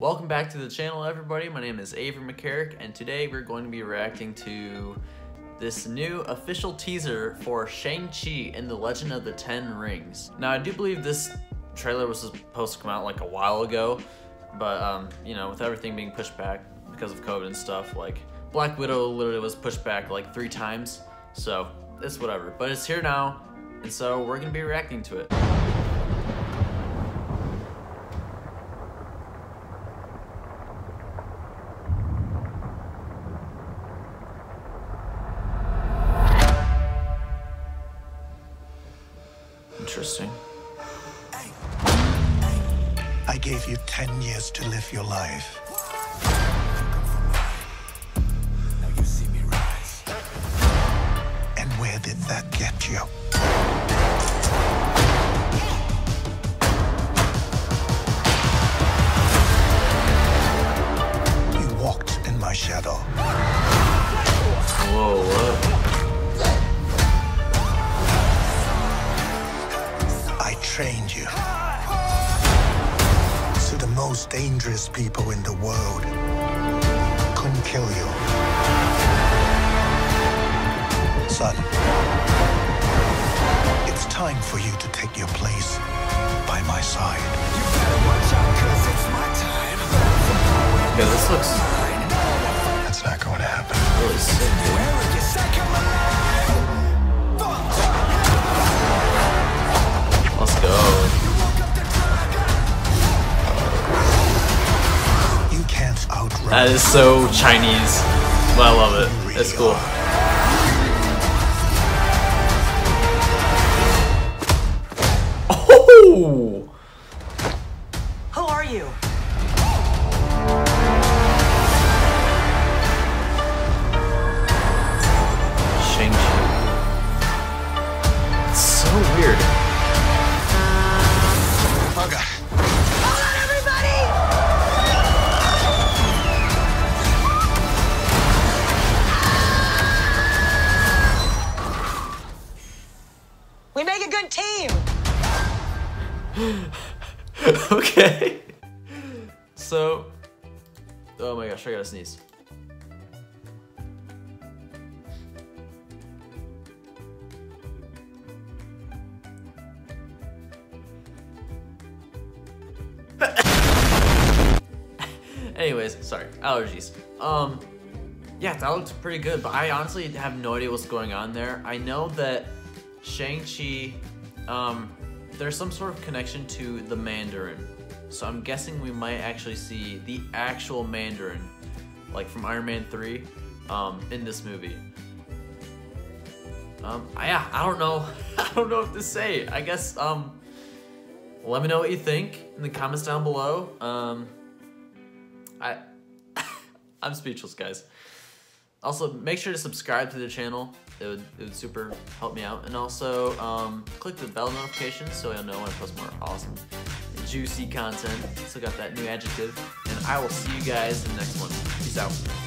Welcome back to the channel everybody, my name is Avery McCarrick and today we're going to be reacting to this new official teaser for Shang-Chi and the Legend of the Ten Rings. Now I do believe this trailer was supposed to come out like a while ago, but um, you know, with everything being pushed back because of COVID and stuff, like Black Widow literally was pushed back like three times, so it's whatever. But it's here now, and so we're gonna be reacting to it. Interesting. I gave you 10 years to live your life. Now you see me rise. And where did that get you? Trained you. So the most dangerous people in the world couldn't kill you. Son, it's time for you to take your place by my side. Watch out, cause it's my time. Yeah, this looks That's not going to happen. really sick, That is so Chinese, but I love it. It's cool. Oh! Who are you? Good team. okay. So, oh my gosh, I gotta sneeze. Anyways, sorry, allergies. Um, yeah, that looks pretty good, but I honestly have no idea what's going on there. I know that Shang-Chi, um, there's some sort of connection to the Mandarin. So I'm guessing we might actually see the actual Mandarin, like from Iron Man 3, um, in this movie. Um, yeah, I don't know. I don't know what to say. I guess, um, let me know what you think in the comments down below. Um, I, I'm speechless, guys. Also, make sure to subscribe to the channel. It would, it would super help me out. And also, um, click the bell notification so you'll know when I post more awesome, juicy content. Still got that new adjective. And I will see you guys in the next one. Peace out.